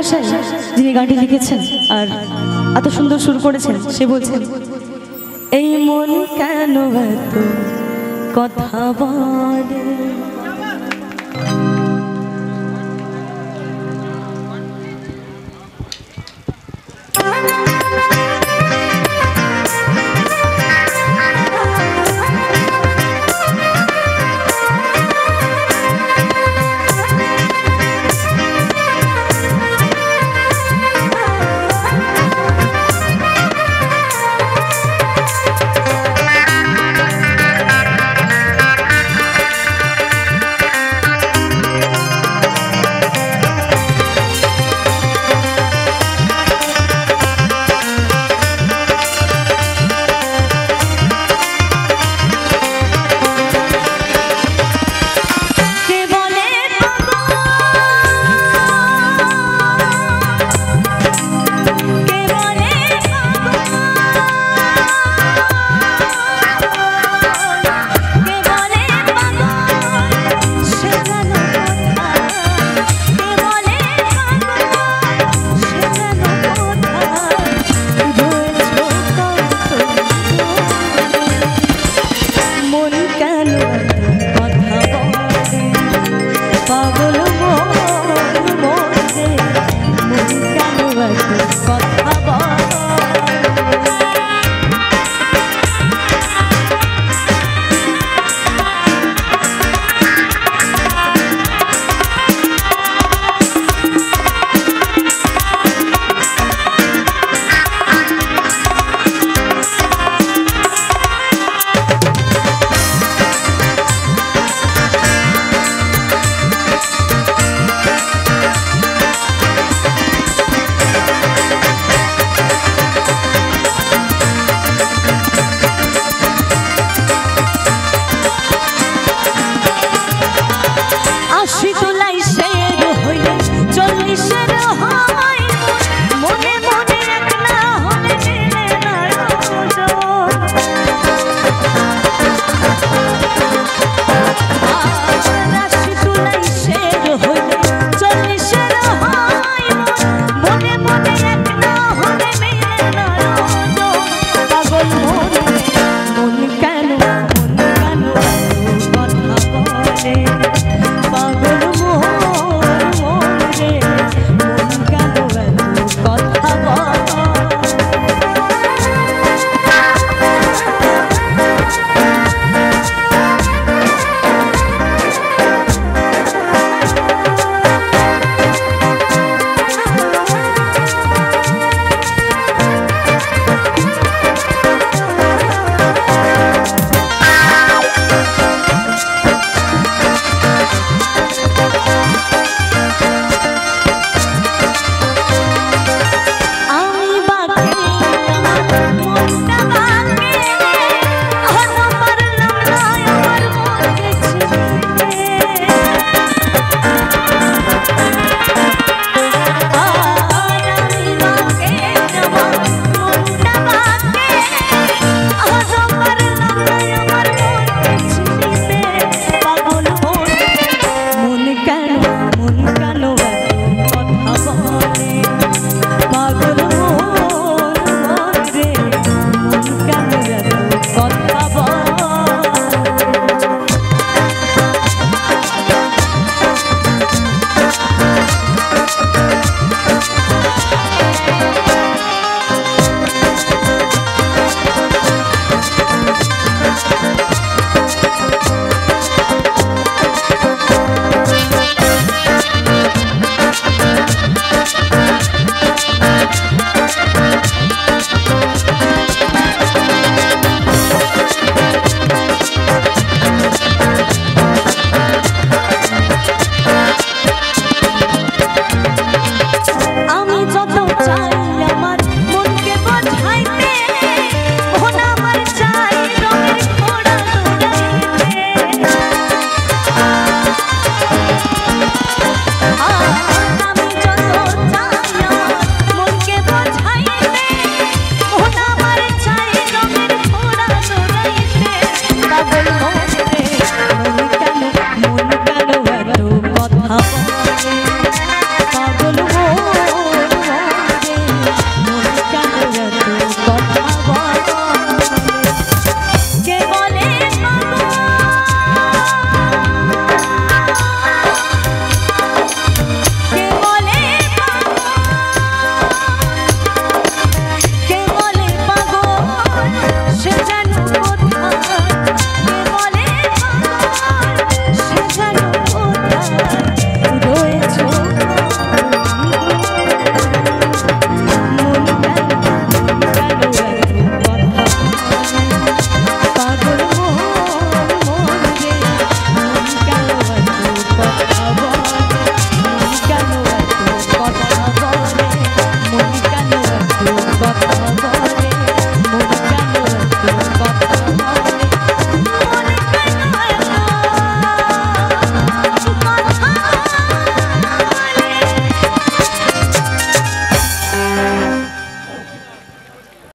ভাষায় যিনি গানটি লিখেছেন আর এত সুন্দর সুর করেছেন, সে বলছেন, এই মন কেন কথা বলে But